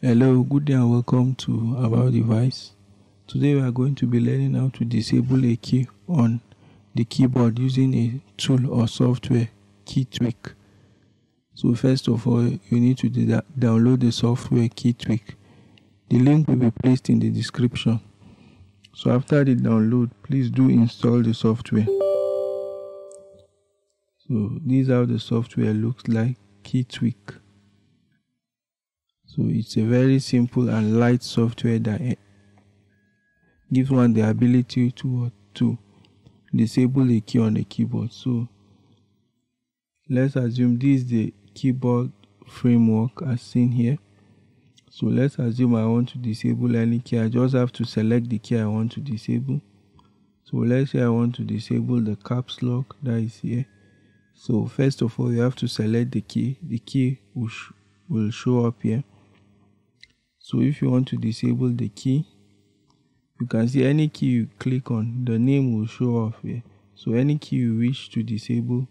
Hello, good day and welcome to About Device. Today we are going to be learning how to disable a key on the keyboard using a tool or software KeyTweak. So first of all, you need to download the software KeyTweak. The link will be placed in the description. So after the download, please do install the software. So this is how the software looks like, KeyTweak. So it's a very simple and light software that gives one the ability to to disable a key on the keyboard. So let's assume this is the keyboard framework as seen here. So let's assume I want to disable any key. I just have to select the key I want to disable. So let's say I want to disable the caps lock that is here. So first of all, you have to select the key. The key will, sh will show up here so if you want to disable the key you can see any key you click on the name will show up here. So any key you wish to disable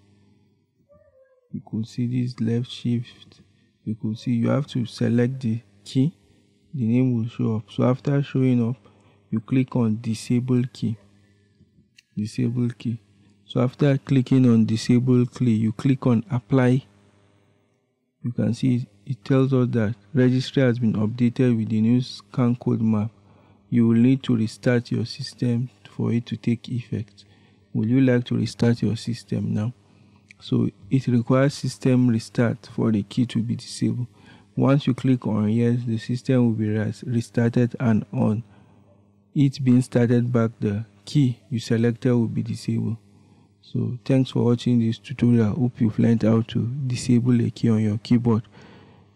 you could see this left shift. You could see you have to select the key the name will show up. So after showing up you click on disable key. Disable key. So after clicking on disable key you click on apply. You can see it tells us that registry has been updated with the new scan code map. You will need to restart your system for it to take effect. Would you like to restart your system now? So it requires system restart for the key to be disabled. Once you click on yes, the system will be restarted and on it being started back, the key you selected will be disabled. So thanks for watching this tutorial. Hope you've learned how to disable a key on your keyboard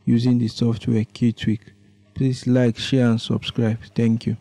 using the software KeyTweak. Please like, share and subscribe. Thank you.